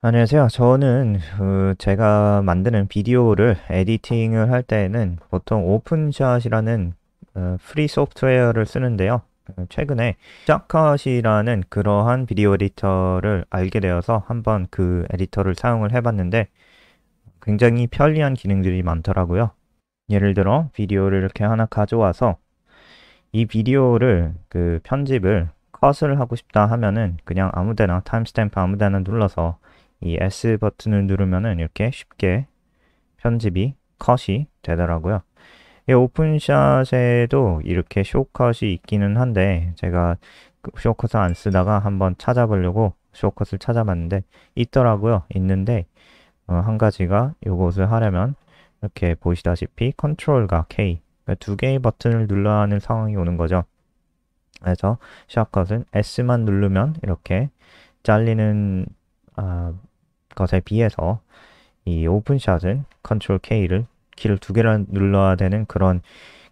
안녕하세요. 저는 그 제가 만드는 비디오를 editing을 할 때에는 보통 오픈샷이라는 어, free 소프트웨어를 쓰는데요. 어, 최근에 샷컷이라는 그러한 비디오 에디터를 알게 되어서 한번 그 에디터를 사용을 해봤는데 굉장히 편리한 기능들이 많더라고요. 예를 들어 비디오를 이렇게 하나 가져와서 이 비디오를 그 편집을 컷을 하고 싶다 하면은 그냥 아무데나 timestamp 아무데나 눌러서 이 S 버튼을 누르면은 이렇게 쉽게 편집이 컷이 되더라고요. 이 오픈샷에도 이렇게 쇼컷이 있기는 한데 제가 그 쇼컷을 안 쓰다가 한번 찾아보려고 쇼컷을 찾아봤는데 있더라고요. 있는데 어, 한 가지가 이것을 하려면 이렇게 보시다시피 컨트롤과 K 그러니까 두 개의 버튼을 눌러야 하는 상황이 오는 거죠. 그래서 샷컷은 S만 누르면 이렇게 잘리는 아, 것에 비해서 이 오픈샷은 컨트롤 K를 키를 두 개를 눌러야 되는 그런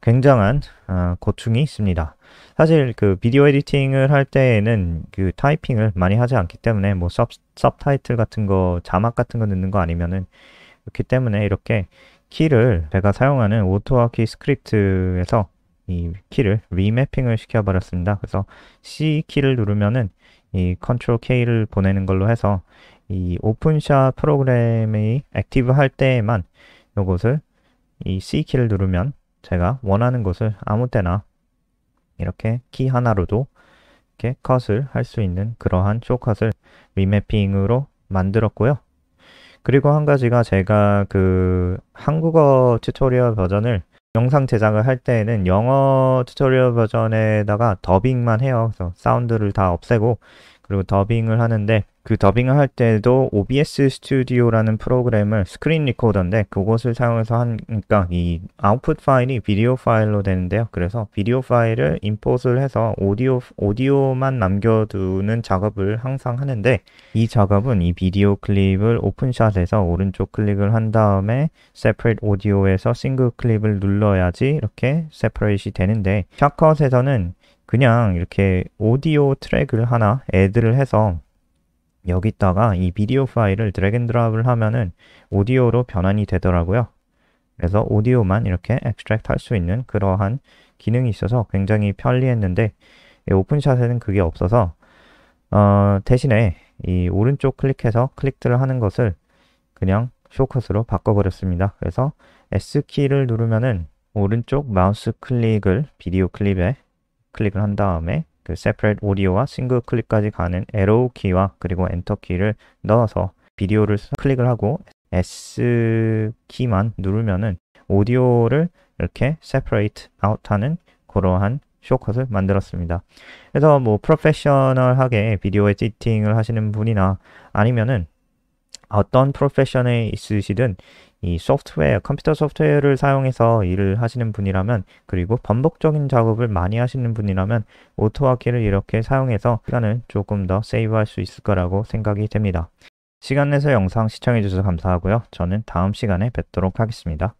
굉장한 어, 고충이 있습니다. 사실 그 비디오 editing을 할 때에는 그 타이핑을 많이 하지 않기 때문에 뭐 sub, subtitle 같은 거 자막 같은 거 넣는 거 아니면은 그렇기 때문에 이렇게 키를 제가 사용하는 오토핫키 스크립트에서 이 키를 remapping을 시켜버렸습니다. 그래서 C 키를 누르면은 이 컨트롤 K를 보내는 걸로 해서 이 오픈샷 프로그램이 active 할 때에만 이것을 이 C 키를 누르면 제가 원하는 것을 아무 때나 이렇게 키 하나로도 이렇게 컷을 할 수 있는 그러한 shortcut을 remapping으로 만들었고요. 그리고 한 가지가 제가 그 한국어 tutorial 버전을 영상 제작을 할 때에는 영어 tutorial 버전에다가 더빙만 해요. 그래서 사운드를 다 없애고 그리고 더빙을 하는데 그 더빙을 할 때도 OBS 스튜디오라는 프로그램을 screen recorder인데 그것을 사용해서 하니까 이 아웃풋 파일이 비디오 파일로 되는데요. 그래서 비디오 파일을 import를 해서 오디오 오디오만 남겨두는 작업을 항상 하는데 이 작업은 이 비디오 클립을 오픈샷에서 오른쪽 클릭을 한 다음에 separate audio에서 single clip을 눌러야지 이렇게 separate이 되는데 샷컷에서는 그냥 이렇게 오디오 트랙을 하나 add를 해서 여기다가 이 비디오 파일을 drag and drop을 하면은 오디오로 변환이 되더라고요. 그래서 오디오만 이렇게 extract 할 수 있는 그러한 기능이 있어서 굉장히 편리했는데 오픈샷에는 그게 없어서 어, 대신에 이 오른쪽 클릭해서 클릭들을 하는 것을 그냥 쇼컷으로 바꿔버렸습니다. 그래서 S키를 누르면은 오른쪽 마우스 클릭을 비디오 클립에 클릭을 한 다음에 그 separate audio와 싱글 클릭까지 가는 arrow 키와 그리고 엔터 키를 넣어서 비디오를 클릭을 하고 S 키만 누르면은 오디오를 이렇게 separate out 하는 그러한 쇼컷을 만들었습니다. 그래서 뭐 프로페셔널하게 비디오 editing을 하시는 분이나 아니면은 어떤 profession에 있으시든 이 소프트웨어, 컴퓨터 소프트웨어를 사용해서 일을 하시는 분이라면 그리고 반복적인 작업을 많이 하시는 분이라면 오토와키를 이렇게 사용해서 시간을 조금 더 세이브할 수 있을 거라고 생각이 됩니다. 시간 내서 영상 시청해 주셔서 감사하고요. 저는 다음 시간에 뵙도록 하겠습니다.